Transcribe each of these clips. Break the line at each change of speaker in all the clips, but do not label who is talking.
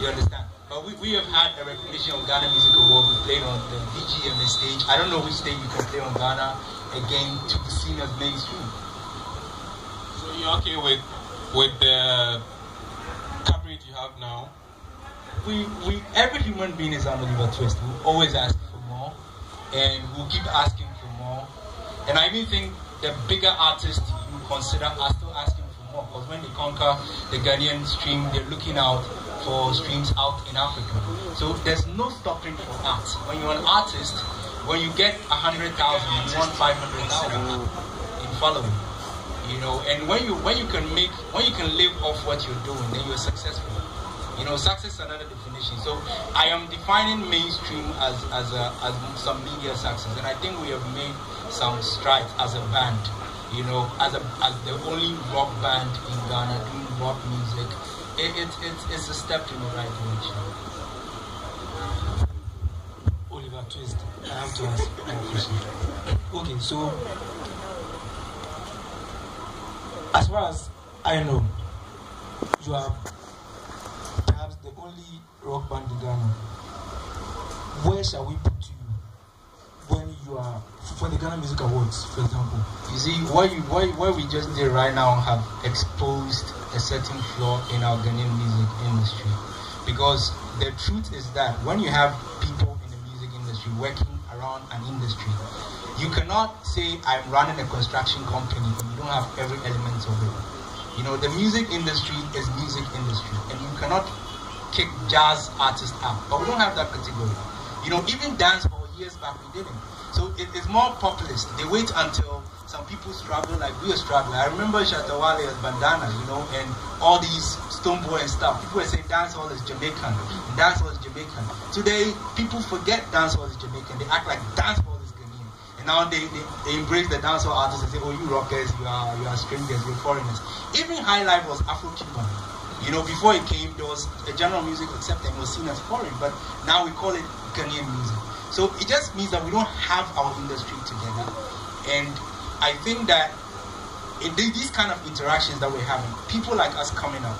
You understand? But we, we have had a recognition of Ghana Music Award. We played on the VGMA stage. I don't know which stage you can play on Ghana again to be seen as mainstream.
So you're okay with with the coverage you have now?
We we every human being is an Oliver Twist. We always ask for more, and we'll keep asking for more. And I even think the bigger artists you consider are still asking for more because when they conquer the Ghanaian stream, they're looking out for streams out in Africa. So there's no stopping for art. When you're an artist, when you get a hundred thousand, you want five hundred thousand in following. You know, and when you when you can make when you can live off what you're doing, then you're successful. You know, success is another definition. So I am defining mainstream as as a, as some media success, and I think we have made some strides as a band. You know, as a as the only rock band in Ghana doing rock music it, it, it, it's a step in the right direction.
Oliver Twist, I have to ask one question. Okay, so as far as I know, you are perhaps the only rock band in Ghana. Where shall we put you when you are for the Ghana Music Awards, for example?
You see, why, what, what we just did right now have exposed a certain flaw in our Ghanaian music industry. Because the truth is that when you have people in the music industry working around an industry, you cannot say I'm running a construction company and you don't have every element of it. You know, the music industry is music industry and you cannot kick jazz artists out. But we don't have that category. You know, even dance for years back we didn't. So it is more populist. They wait until some people struggle like we are struggling. I remember Shatta Wale as bandana, you know, and all these Stonebwoy and stuff. People were saying dancehall is Jamaican, dancehall is Jamaican. Today, people forget dancehall is Jamaican. They act like dancehall is Ghanaian. And now they, they, they embrace the dancehall artists and say, oh, you rockers, you are, you are strangers, you're foreigners. Even High Life was Afro-Cuban. You know, before it came, there was a general music accepted and was seen as foreign, but now we call it Ghanaian music. So it just means that we don't have our industry together. And I think that in these kind of interactions that we're having, people like us coming up,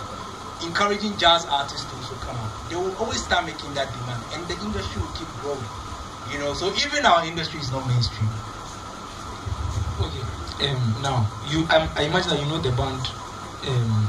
encouraging jazz artists to also come up, they will always start making that demand, and the industry will keep growing. You know, so even our industry is not mainstream.
Okay. Um, now, you, um, I imagine that you know the band um,